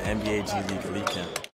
the NBA G League Elite Camp.